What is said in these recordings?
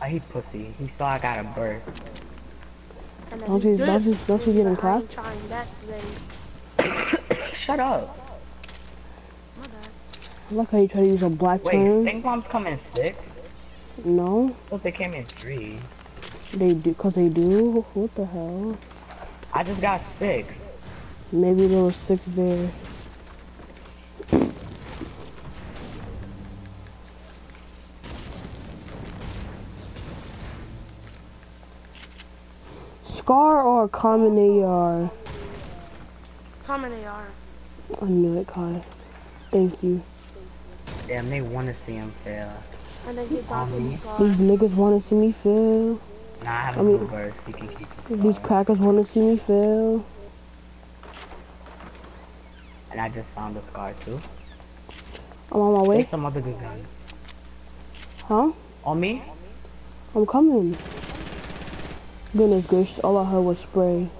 Oh, he pussy. He saw I got a burst. And then Don't he you- don't you- don't you get in like, I ain't class? trying that today. Shut up. My bad. I like how you try to use a black Wait, term. stink bombs come in six? No, I thought they came in three. they do, cause they do. What the hell? I just got six. Maybe there was six there. Scar or common AR? Common AR. I knew it, Kai. Thank you. Damn, they want to see him fail. And then he got some scar. These niggas wanna see me fail. Nah, I have I a mean- blue burst. He can keep his These crackers wanna see me fail. And I just found a scar too. I'm on my way. Take some other good gun. Huh? On me? I'm coming. Goodness gracious, all I heard was spray.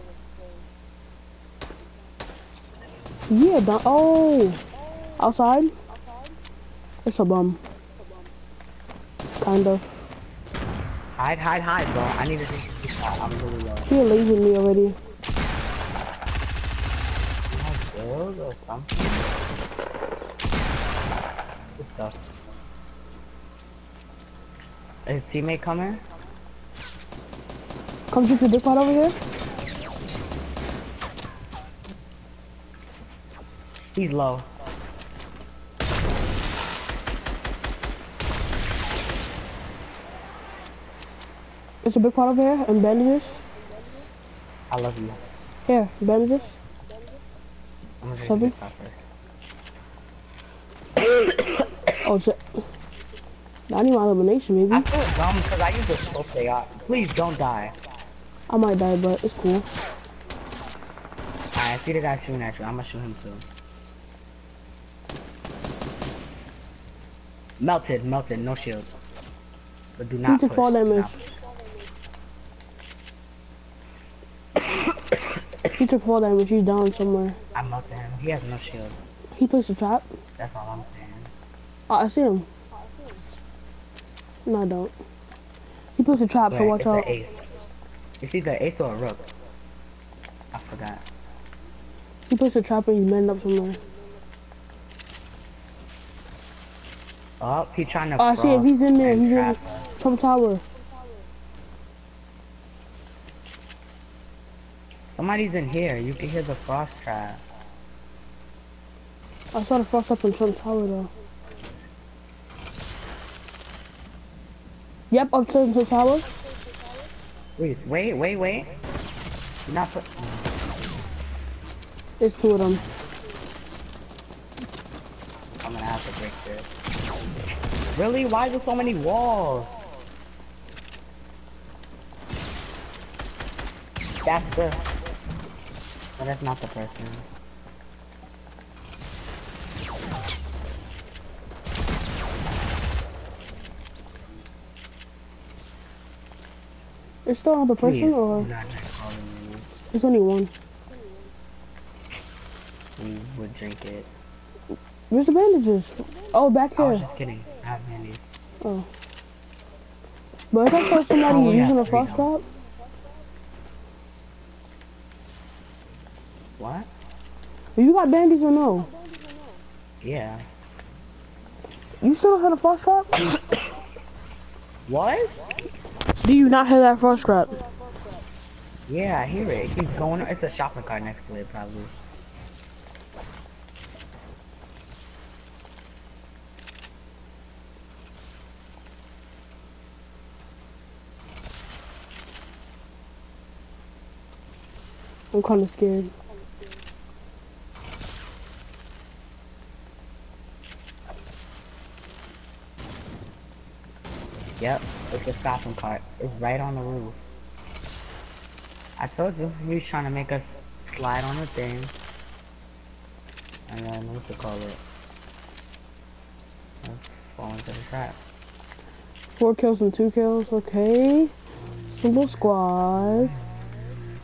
Yeah, down. Oh! Outside? It's a bum. Kind of. Hide, hide, hide, bro. I need to take a shot. I'm really low. He me already. Can I build or something? Good stuff. Is teammate coming? Come shoot the dick pot over here. He's low. It's a big pot over here and bandages. I love you. Here, bandages. I'm gonna Seven? take this first. Oh shit. I need my elimination, maybe. I feel dumb because I used to scope they are. Please don't die. I might die, but it's cool. Alright, I see the guy shooting at you. I'm gonna shoot him too. Melted, melted, no shield. But do not push. fall damage. He took fall damage. He's down somewhere. I melted him. He has no shield. He placed a trap. That's all I'm saying. Oh, I see him. No, I don't. He placed a trap, so watch out. It's either ace or a rook. I forgot. He placed a trap and he's manned up somewhere. Oh, he's trying to. Oh, ah, I see him. frost He's in there. He's in top tower. Somebody's in here. You can hear the frost trap. I saw the frost up in front tower though. Yep, upstairs in the tower. Wait, wait, wait, wait. You're not put. There's two of them. I'm gonna have to break this. Really? Why is there so many walls? That's the. No, that's not the person. Is still another person Please, or do not try calling me. there's only one? We would drink it. Where's the bandages? Oh, back I was here. just kidding. I have bandages. Oh. But I saw somebody Oh, yeah, using a frost trap. What? You got bandages or no? Yeah. You still had a frost trap? What? Do you not have that frost trap? Yeah, I hear it. It keeps going. It's a shopping cart next to it, probably. I'm kind of scared. Yep, it's a shopping cart. It's right on the roof. I told you, he was trying to make us slide on the thing. And then, what to call it? Let's fall into the trap. Four kills and two kills. Okay. Single squad.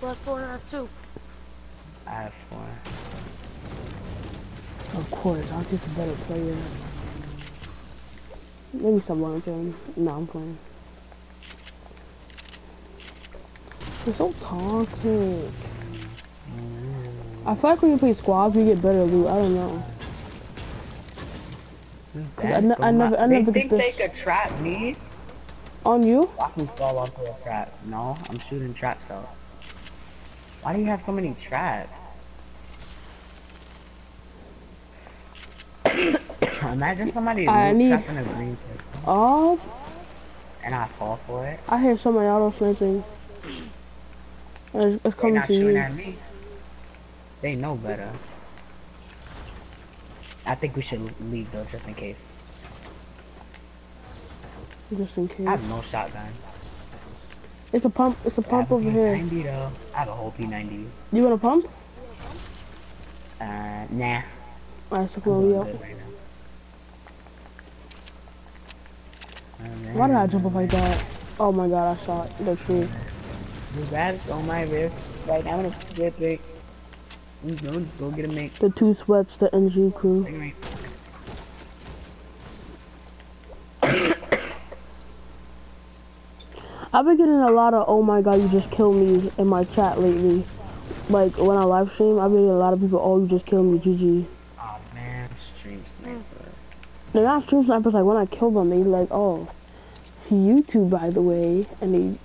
Plus four, that's two. I have four. Of course, I'll take a better player. Maybe some long term. No, I'm playing. You're so toxic. I feel like when you play squads, you get better loot. I don't know. I, I never, I never they think they could trap me. On you? I can fall off of a trap. No, I'm shooting traps though. Why do you have so many traps? Imagine somebody I need- in a green circle Oh, and I fall for it. I hear somebody auto sniping. It's, it's coming not to shooting you. at me. They know better. I think we should leave though, just in case. Just in case. I have no shotgun. It's a pump. It's a pump a over here. P90 though. I have a whole P90. You want a pump? Uh, nah. Alright, so I'm come on, doing yo. right now. Why did I jump up like that? Oh my god, I shot the tree. The rat's on my wrist. Right now in a Pacific. Go, go get a mix. The two sweats, the NG crew. I've been getting a lot of oh my god you just killed me in my chat lately. Like when I live stream, I've been getting a lot of people, oh you just killed me, GG. Oh man, stream sniper. They're not stream snipers, like when I kill them, they like, oh, YouTube by the way, and they,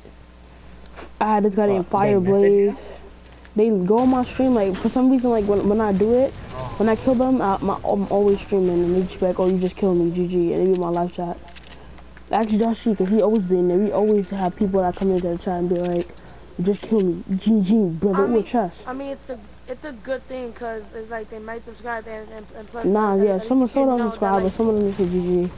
I had this guy named What, they Fireblaze. They go on my stream, like for some reason, like when, when I do it, when I kill them, I, my, I'm always streaming, and they just be like, oh you just killed me, GG, and they be my live chat. Actually, that's she, cause he always been there. We always have people that come into the chat and be like, just kill me, GG, brother, I with chest. I mean, it's a it's a good thing because it's like they might subscribe and and, and plus. Nah, at- yeah, at some least some you of know them that, subscribe, but like, some of them just say GG.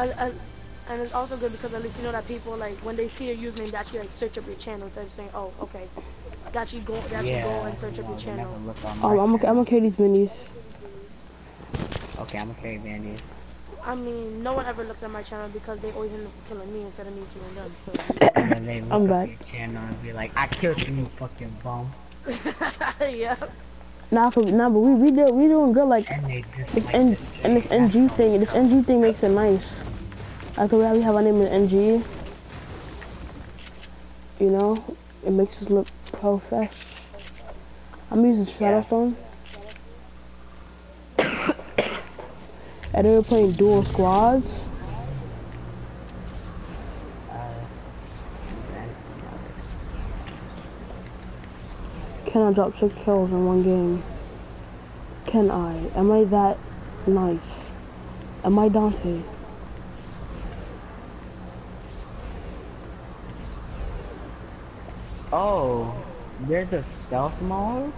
a- a- and it's also good because at least you know that people like when they see your username, they actually like search up your channel instead of saying, "Oh, okay." They actually go, they actually Yeah. go and search up no, your they channel. never look on Oh, my I'm gonna I'm gonna carry these minis. Okay, I'm gonna carry bandies. I mean, no one ever looks at my channel because they always end up killing me instead of me killing them. So, And then they look I'm up back. your channel and be like, I killed you, you fucking bum. Yeah. Nah, for, nah, but we we do we doing good. Like And they this N this and this. NG thing, this NG thing makes it nice. Like we have, we have our name in NG. You know, it makes us look profesh. I'm using Yeah. Shadowstone. and they were playing duo squads. Can I drop six kills in one game? Can I? Am I that nice? Am I Dante? Oh, there's a stealth mode?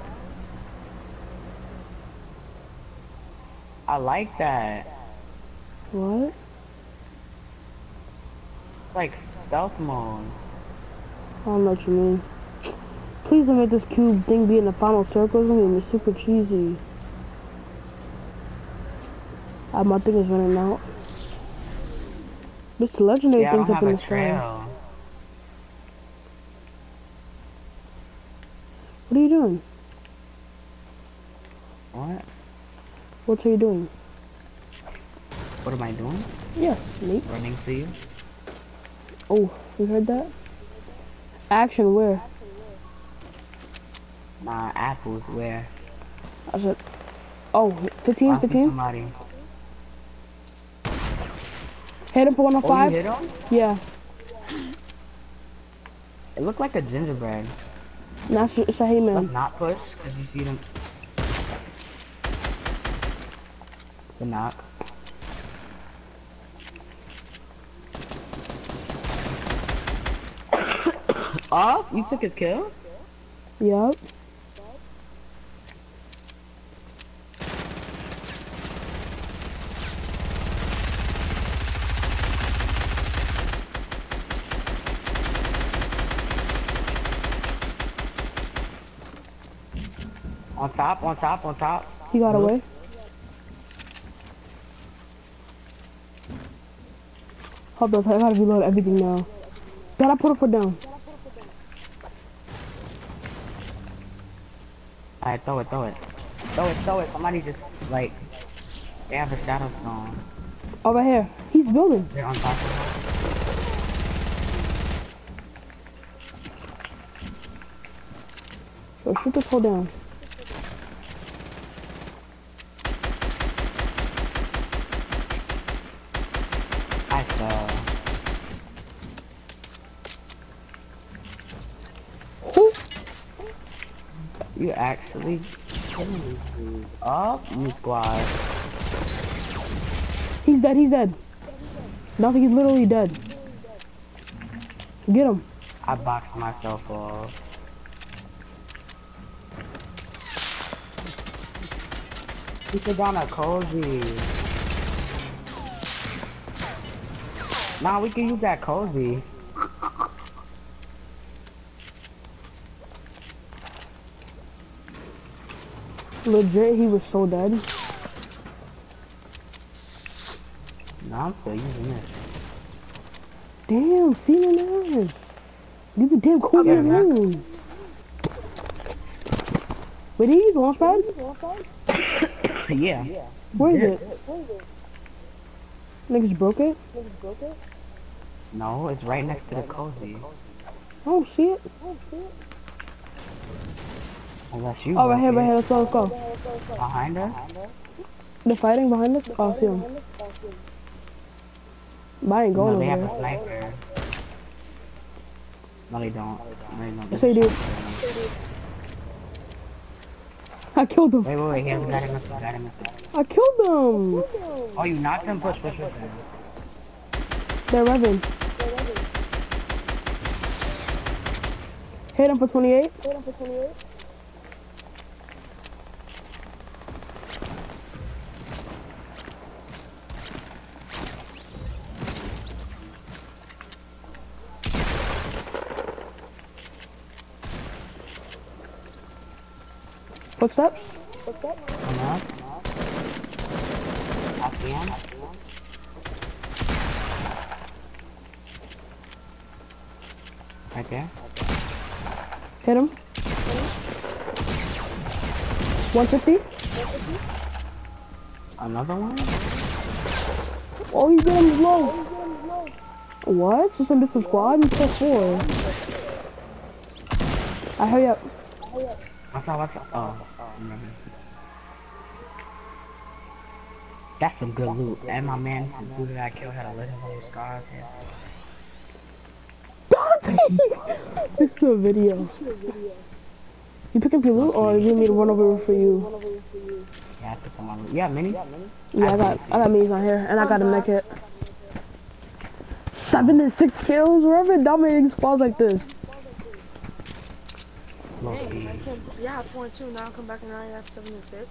I like that. What? Like stealth mode. I don't know what you mean. Please don't make this cube thing be in the final circle. It's gonna be super cheesy. Ah, my thing is running out. This legendary Yeah, thing's up in the sky. What are you doing? What? What are you doing? What am I doing? Yes, mate. Running for you? Oh, you heard that? Action where? Nah, apples, where? I said, oh, 15, Watching 15? Somebody. Hit him for oh, oh, you 105? hit him? yeah. It looked like a gingerbread. Now it's, it's a Let's not push, because you see them. The knock. oh, you took his kill? Yup. On top, on top, on top. He got away. Hold on, I gotta reload everything now. Gotta put a foot down. Alright, throw it, throw it. Throw it, throw it. Somebody just, like, they have a shadow stone. Over here. He's building. They're on top shoot this hole down. I fell. Who? You actually. Up, oh, you squad. He's dead, he's dead. Nothing, he's literally dead. Get him. I boxed myself off. He put down a cozy. Nah, we can use that cozy. Legit, he was so dead. Nah, I'm still using this. Damn, female ass. Leave the damn cool man man. alone. Wait, did he use launch pad? yeah. Where is Yeah. it? Niggas broke it? No, it's right next to the cozy. I don't see it. Unless you. Oh, right here, right here. Let's go, let's go. Behind us? They're fighting behind us? Oh, I see them. But I ain't No, going they have a sniper. No, they don't. No, they don't. Yes, they do. I killed them. Wait, wait, wait. Here, we got him. We got him. I killed them. Oh, you knocked him? Push, push, push. They're revving. Hit him for 28. Footsteps? Come on. I see him. Right there. Hit him. 150. Another one? Oh, he's getting low. What? Just a different squad? He's plus four. I hurry up. What's up, what's up? Oh, remember. That's some good loot. And my man, the dude that I killed had a legendary scar. this is a video. You pick up your loot, or you need run over for you? Yeah, I took on loot. Yeah, mini? Yeah, I got I got minis on here, and I got a mech kit. Seven and six kills. Wherever dominating squads like this. Low Dang. I can't. Yeah, I have four and two. Now I come back and now I have seven and six.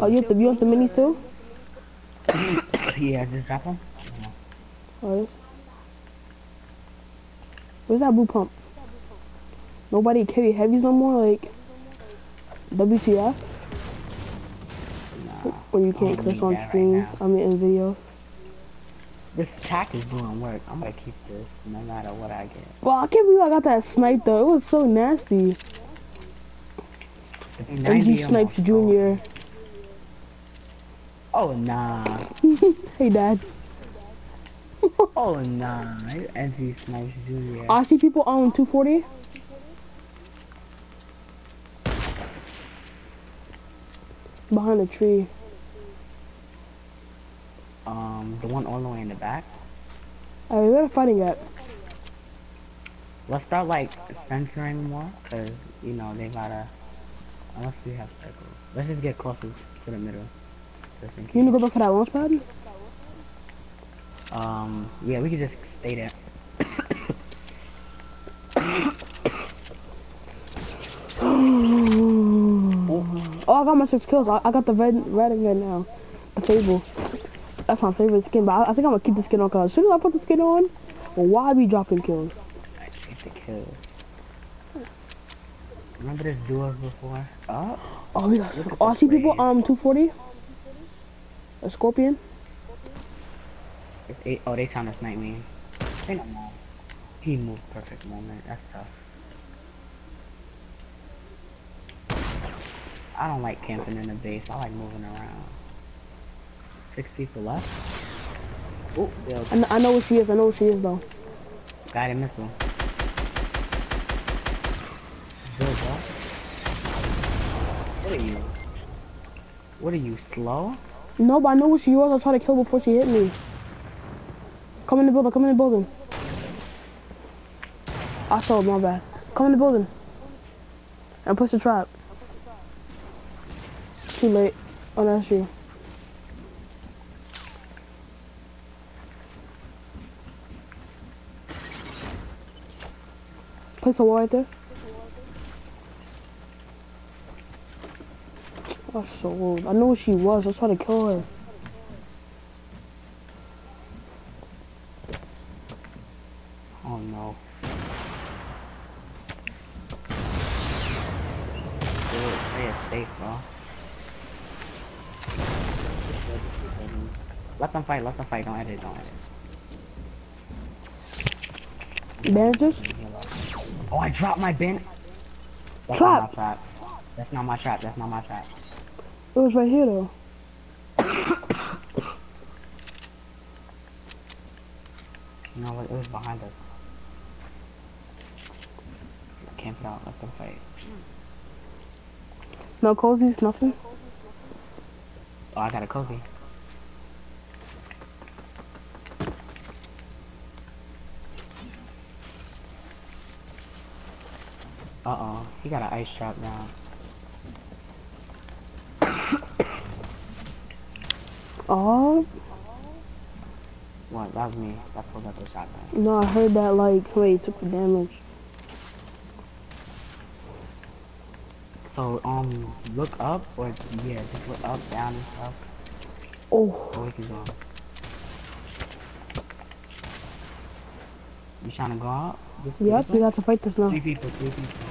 Oh, you have the you want the minis too? yeah, just drop him. Oh, yes. Where's that blue pump? Nobody carry heavies no more, like WTF? Nah. Or you can't don't curse need on that right. I mean in videos. This tack is doing work. I'm gonna keep this no matter what I get. Well, I can't believe I got that snipe though. It was so nasty. 90 NG Snipes. Jr. Oh nah. hey dad. Oh nah. NG Snipes Jr. I see people on 240. Behind a tree. Um, the one all the way in the back. Alright, we're fighting at? Let's start like censoring more, cause you know they gotta. Unless we have circles. Let's just get closer to the middle. You wanna go back for that launch pad? Um, yeah, we could just stay there. Oh, I got my six kills. I, I got the red red again now. The Fable. That's my favorite skin, but I, I think I'm gonna keep the skin on because as soon as I put the skin on, why be dropping kills? I take the kill. Remember this duo before? Oh, Oh, we got. Look at Oh, I the see people. blade. Um, 240. A scorpion. it's eight, oh, they trying to snipe me. They don't know. He moved perfect moment. That's tough. I don't like camping in the base. I like moving around. Six people left. Oh, yeah, I, I know what she is. I know what she is though. guided missile. Good. What are you? What are you, slow? No, but I know who she was. I tried to kill before she hit me. Come in the building. Come in the building. I saw my bad. Come in the building. And push the trap. Too late. Oh, that's you. Place a wall right there. That's so old. I know who she was. I tried to kill her. Oh no. Dude, play it safe, bro. Let them fight, let them fight, don't edit, don't edit. Bandages? Oh, I dropped my bin. That's Trap. not my trap. That's not my trap, that's not my trap. It was right here though. no, it was behind us. Camp it out, let them fight. No cozies, nothing. Oh, I got a cozy. Uh-oh, he got an ice trap now. Oh What, that was me. That pulled up the shotgun. no, I heard that like wait, took the damage. So, um, look up, or, yeah, just look up, down, and stuff. Oh, So we can go. You trying to go out? This- yep, we got to fight this now. Three people, three people.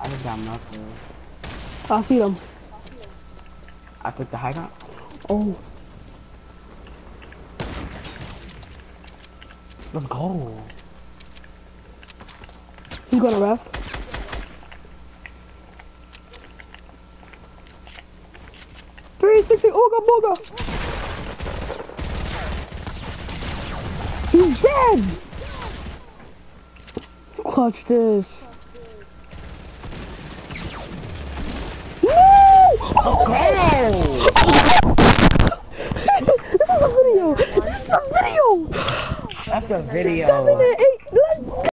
I just got nothing. I see them. I took the high ground. Oh, Let's go. he's gonna ref. Three sixty, oh, ooga booga. He's dead. Clutch this. No! Oh, this is a video. This is a video. That's a video. Seven